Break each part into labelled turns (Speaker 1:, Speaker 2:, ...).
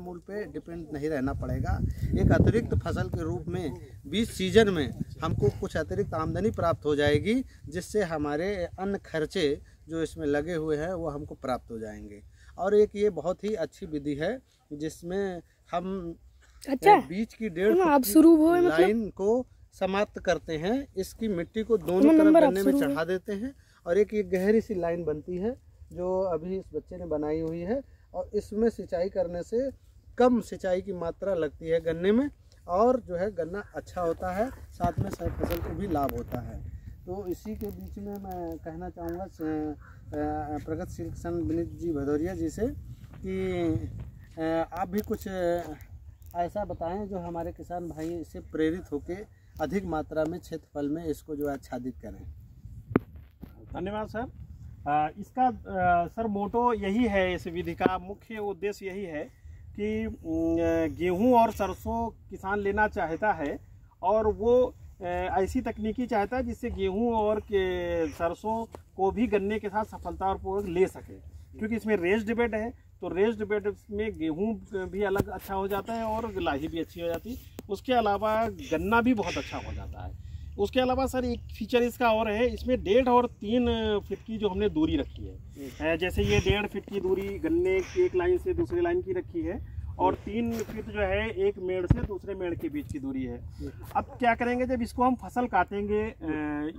Speaker 1: मूल पे डिपेंड नहीं रहना पड़ेगा। एक अतिरिक्त फ़सल के रूप में बीस सीज़न में हमको कुछ अतिरिक्त आमदनी प्राप्त हो जाएगी जिससे हमारे अन्य खर्चे जो इसमें लगे हुए हैं वो हमको प्राप्त हो जाएँगे। और एक ये बहुत ही अच्छी विधि है जिसमें हम
Speaker 2: अच्छा।
Speaker 1: बीच की डेढ़
Speaker 2: शुरू हुए मतलब
Speaker 1: लाइन को समाप्त करते हैं। इसकी मिट्टी को दोनों तरफ़ गन्ने में चढ़ा देते हैं और एक ये गहरी सी लाइन बनती है जो अभी इस बच्चे ने बनाई हुई है। और इसमें सिंचाई करने से कम सिंचाई की मात्रा लगती है गन्ने में और जो है गन्ना अच्छा होता है, साथ में सब फ़सल को भी लाभ होता है। तो इसी के बीच में मैं कहना चाहूँगा प्रगत प्रगतिशील किसान विनीत जी भदौरिया जी से कि आप भी कुछ ऐसा बताएँ जो हमारे किसान भाई इससे प्रेरित होकर अधिक मात्रा में क्षेत्रफल में इसको जो है आच्छादित करें।
Speaker 3: धन्यवाद सर। इसका सर मोटो यही है इस विधि का, मुख्य उद्देश्य यही है कि गेहूँ और सरसों किसान लेना चाहता है और वो ऐसी तकनीकी चाहता है जिससे गेहूँ और सरसों को भी गन्ने के साथ सफलतापूर्वक ले सके। क्योंकि इसमें रेस बेड है तो रेस बेड में गेहूँ भी अलग अच्छा हो जाता है और लाही भी अच्छी हो जाती है। उसके अलावा गन्ना भी बहुत अच्छा हो जाता है। उसके अलावा सर एक फीचर इसका और है इसमें डेढ़ और तीन फिट की जो हमने दूरी रखी है। जैसे ये डेढ़ फिट की दूरी गन्ने की एक लाइन से दूसरी लाइन की रखी है और तीन फीट जो है एक मेड़ से दूसरे मेड़ के बीच की दूरी है। अब क्या करेंगे जब इसको हम फ़सल काटेंगे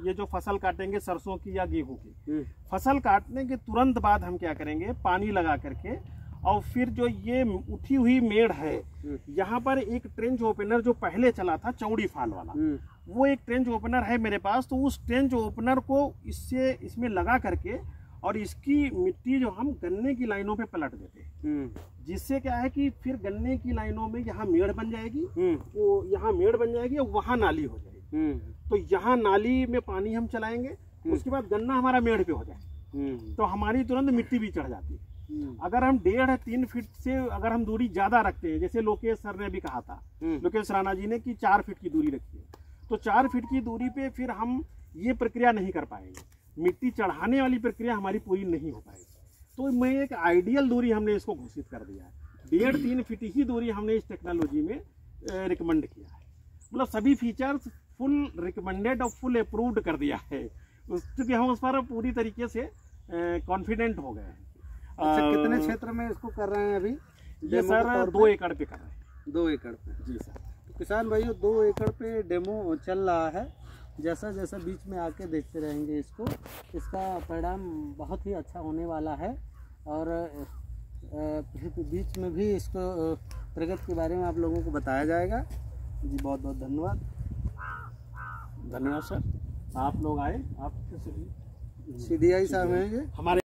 Speaker 3: ये जो फ़सल काटेंगे सरसों की या गेहूँ की फ़सल काटने के तुरंत बाद हम क्या करेंगे पानी लगा करके और फिर जो ये उठी हुई मेड़ है यहाँ पर एक ट्रेंच ओपनर जो पहले चला था चौड़ी फाल वाला वो एक ट्रेंच ओपनर है मेरे पास तो उस ट्रेंच ओपनर को इससे इसमें लगा करके और इसकी मिट्टी जो हम गन्ने की लाइनों पे पलट देते हैं। जिससे क्या है कि फिर गन्ने की लाइनों में यहाँ मेड़ बन जाएगी वो यहाँ मेड़ बन जाएगी और वहाँ नाली हो जाएगी। तो यहाँ नाली में पानी हम चलाएँगे उसके बाद गन्ना हमारा मेड़ पे हो जाए। तो हमारी तुरंत मिट्टी भी चढ़ जाती है। अगर हम डेढ़ तीन फीट से अगर हम दूरी ज़्यादा रखते हैं जैसे लोकेश सर ने भी कहा था लोकेश राणा जी ने कि चार फीट की दूरी रखी है। तो चार फीट की दूरी पे फिर हम ये प्रक्रिया नहीं कर पाएँगे। मिट्टी चढ़ाने वाली प्रक्रिया हमारी पूरी नहीं हो पाएगी। तो मैं एक आइडियल दूरी हमने इसको घोषित कर दिया है। डेढ़ तीन फीट ही दूरी हमने इस टेक्नोलॉजी में रिकमेंड किया है। मतलब सभी फीचर्स फुल रिकमेंडेड और फुल अप्रूव्ड कर दिया है। क्योंकि हम उस पर पूरी तरीके से कॉन्फिडेंट हो गए हैं।
Speaker 1: अच्छा कितने क्षेत्र में इसको कर रहे हैं अभी?
Speaker 3: ये सर दो एकड़ पे कर रहे हैं।
Speaker 1: दो एकड़ पे।
Speaker 3: जी सर।
Speaker 1: किसान भाइयों दो एकड़ पे डेमो चल रहा है। जैसा जैसा बीच में आके देखते रहेंगे इसको। इसका परिणाम बहुत ही अच्छा होने वाला है। और बीच में भी इसको प्रगति के बारे में आप लोगों को बताया जाएगा। जी बहुत बहुत धन्यवाद।
Speaker 3: धन्यवाद सर। आप लोग आए आप
Speaker 1: सी डी आई साहब हैं। ये
Speaker 3: हमारे